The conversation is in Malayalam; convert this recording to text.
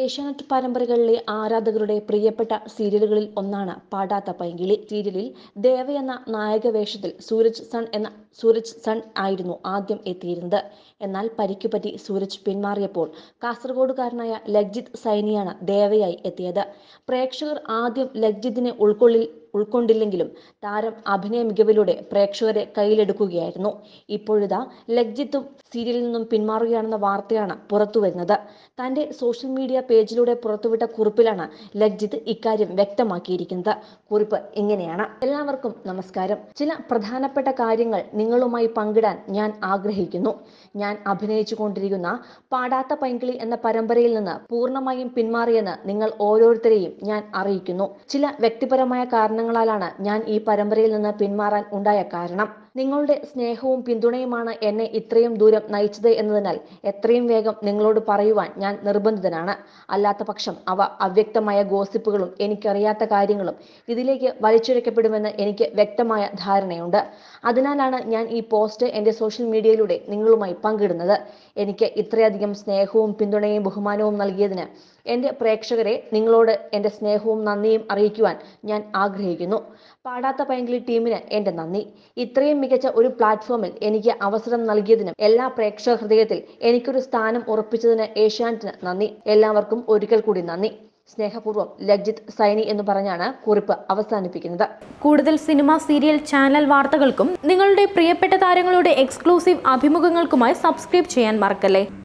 ഏഷ്യാനെറ്റ് പരമ്പരകളിലെ ആരാധകരുടെ പ്രിയപ്പെട്ട സീരിയലുകളിൽ ഒന്നാണ് പാടാത്ത പൈങ്കിളി. സീരിയലിൽ ദേവ എന്ന നായക വേഷത്തിൽ സൂരജ് സൺ എന്ന സൂരജ് സൺ ആയിരുന്നു ആദ്യം എത്തിയിരുന്നത്. എന്നാൽ പരിക്കുപറ്റി സൂരജ് പിന്മാറിയപ്പോൾ കാസർഗോഡുകാരനായ ലജ്ജിത് സൈനിയാണ് ദേവയായി എത്തിയത്. പ്രേക്ഷകർ ആദ്യം ലഗ്ജിത്തിനെ ഉൾക്കൊള്ളിൽ ഉൾക്കൊണ്ടില്ലെങ്കിലും താരം അഭിനയ മികവിലൂടെ പ്രേക്ഷകരെ കയ്യിലെടുക്കുകയായിരുന്നു. ഇപ്പോഴിതാ ലഗ്ജിത്തും സീരിയലിൽ നിന്നും പിന്മാറുകയാണെന്ന വാർത്തയാണ് പുറത്തുവരുന്നത് തന്റെ സോഷ്യൽ മീഡിയ പേജിലൂടെ പുറത്തുവിട്ട കുറിപ്പിലാണ് ലജ്ജിത് ഇക്കാര്യം വ്യക്തമാക്കിയിരിക്കുന്നത്. കുറിപ്പ് ഇങ്ങനെയാണ്. എല്ലാവർക്കും നമസ്കാരം. ചില പ്രധാനപ്പെട്ട കാര്യങ്ങൾ നിങ്ങളുമായി പങ്കിടാൻ ഞാൻ ആഗ്രഹിക്കുന്നു. ഞാൻ അഭിനയിച്ചു കൊണ്ടിരിക്കുന്ന പാടാത്ത പൈങ്കിളി എന്ന പരമ്പരയിൽ നിന്ന് പൂർണമായും പിന്മാറിയെന്ന് നിങ്ങൾ ഓരോരുത്തരെയും ഞാൻ അറിയിക്കുന്നു. ചില വ്യക്തിപരമായ കാരണങ്ങളാലാണ് ഞാൻ ഈ പരമ്പരയിൽ നിന്ന് പിന്മാറാൻ ഉണ്ടായ കാരണം. നിങ്ങളുടെ സ്നേഹവും പിന്തുണയുമാണ് എന്നെ ഇത്രയും ദൂരം നയിച്ചത് എന്നതിനാൽ എത്രയും വേഗം നിങ്ങളോട് പറയുവാൻ ഞാൻ നിർബന്ധിതനാണ്. അല്ലാത്ത പക്ഷം അവ അവ്യക്തമായ ഗോസിപ്പുകളും എനിക്കറിയാത്ത കാര്യങ്ങളും ഇതിലേക്ക് വലിച്ചിഴക്കപ്പെടുമെന്ന് എനിക്ക് വ്യക്തമായ ധാരണയുണ്ട്. അതിനാലാണ് ഞാൻ ഈ പോസ്റ്റ് എന്റെ സോഷ്യൽ മീഡിയയിലൂടെ നിങ്ങളുമായി പങ്കിടുന്നത്. എനിക്ക് ഇത്രയധികം സ്നേഹവും പിന്തുണയും ബഹുമാനവും നൽകിയതിന് എന്റെ പ്രേക്ഷകരെ നിങ്ങളോട് എന്റെ സ്നേഹവും നന്ദിയും അറിയിക്കുവാൻ ഞാൻ ആഗ്രഹിക്കുന്നു. പാടാത്ത പൈങ്കിളി ടീമിന് എന്റെ നന്ദി. ഇത്രയും മികച്ച ഒരു പ്ലാറ്റ്ഫോമിൽ എനിക്ക് അവസരം നൽകിയതിനും എല്ലാ പ്രേക്ഷക ഹൃദയത്തിൽ എനിക്കൊരു സ്ഥാനം ഉറപ്പിച്ചതിന് ഏഷ്യാനെറ്റിന് നന്ദി. എല്ലാവർക്കും ഒരിക്കൽ കൂടി നന്ദി. സ്നേഹപൂർവം ലജ്ജിത് സൈനി എന്ന് പറഞ്ഞാണ് കുറിപ്പ് അവസാനിപ്പിക്കുന്നത്. കൂടുതൽ സിനിമ സീരിയൽ ചാനൽ വാർത്തകൾക്കും നിങ്ങളുടെ പ്രിയപ്പെട്ട താരങ്ങളുടെ എക്സ്ക്ലൂസീവ് അഭിമുഖങ്ങൾക്കുമായി സബ്സ്ക്രൈബ് ചെയ്യാൻ മറക്കല്ലേ?